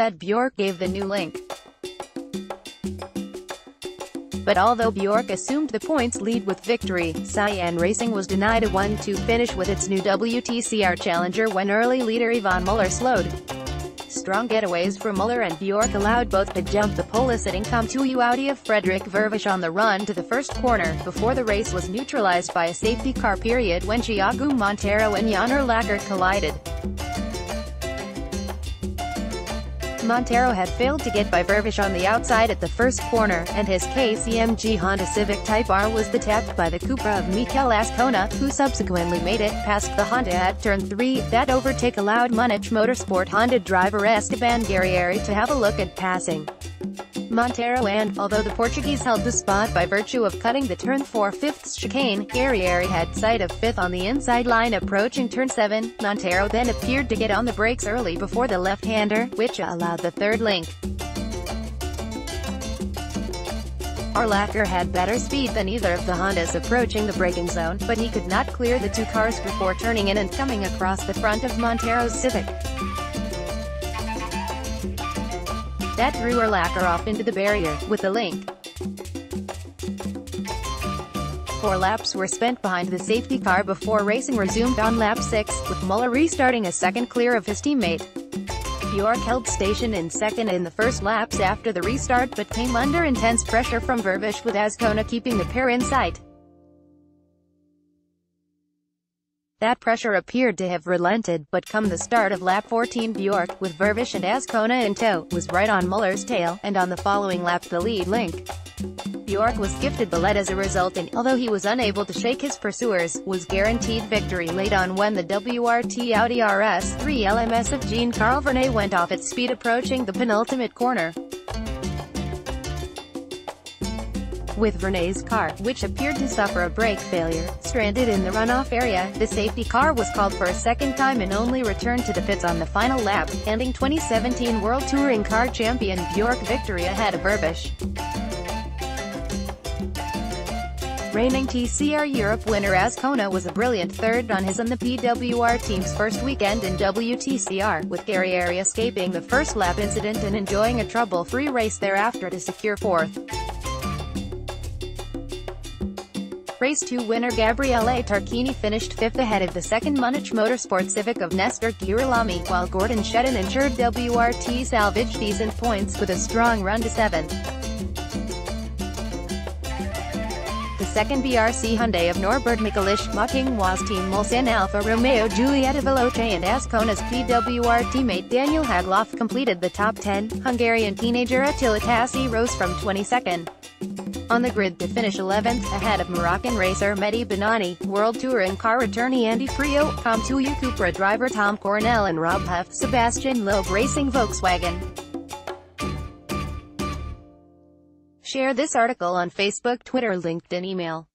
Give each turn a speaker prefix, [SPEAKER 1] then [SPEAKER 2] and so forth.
[SPEAKER 1] Thed Bjork gave the new Lynk. But although Bjork assumed the points lead with victory, Cyan Racing was denied a 1-2 finish with its new WTCR challenger when early leader Yvan Muller slowed. Strong getaways from Muller and Bjork allowed both to jump the pole-sitting Comtoyou Audi of Frederik Vervisch on the run to the first corner, before the race was neutralized by a safety car period when Thiago Monteiro and Yann Ehrlacher collided. Monteiro had failed to get by Vervisch on the outside at the first corner, and his KCMG Honda Civic Type R was the tapped by the Cupra of Mikel Azcona, who subsequently made it past the Honda at turn 3. That overtake allowed Münnich Motorsport Honda driver Esteban Guerrieri to have a look at passing. Monteiro and, although the Portuguese held the spot by virtue of cutting the turn 4 fifths chicane, Guerrieri had sight of 5th on the inside line approaching turn 7. Monteiro then appeared to get on the brakes early before the left-hander, which allowed the third Lynk. Ehrlacher had better speed than either of the Hondas approaching the braking zone, but he could not clear the two cars before turning in and coming across the front of Monteiro's Civic. That threw off into the barrier, with a Lynk. Four laps were spent behind the safety car before racing resumed on lap 6, with Muller restarting a second clear of his teammate. Bjork held station in second in the first laps after the restart but came under intense pressure from Vervisch with Azcona keeping the pair in sight. That pressure appeared to have relented, but come the start of lap 14 Bjork, with Vervisch and Azcona in tow, was right on Muller's tail, and on the following lap the lead Lynk. Bjork was gifted the lead as a result and, although he was unable to shake his pursuers, was guaranteed victory late on when the WRT Audi RS3 LMS of Jean-Karl Vernay went off its speed approaching the penultimate corner. With Vernay's car, which appeared to suffer a brake failure, stranded in the runoff area, the safety car was called for a second time and only returned to the pits on the final lap, ending 2017 World Touring Car Champion Bjork victory ahead of Vervisch. Reigning TCR Europe winner Azcona was a brilliant third on his and the PWR team's first weekend in WTCR, with Guerrieri escaping the first lap incident and enjoying a trouble-free race thereafter to secure fourth. Race 2 winner Gabriele Tarquini finished fifth ahead of the second Münnich Motorsport Civic of Nestor Girolami, while Gordon Shedden ensured WRT salvaged decent points with a strong run to seventh. Second BRC Hyundai of Norbert Michelisz, mocking was Team Mulsanne Alfa Romeo Giulietta Veloce and Azcona's PWR teammate Daniel Haglöf completed the top 10. Hungarian teenager Attila Tassi rose from 22nd on the grid to finish 11th, ahead of Moroccan racer Mehdi Bennani, World Touring car attorney Andy Priaulx, Comtoyou Cupra driver Tom Coronel and Rob Huff, Sébastien Loeb Racing Volkswagen. Share this article on Facebook, Twitter, LinkedIn, email.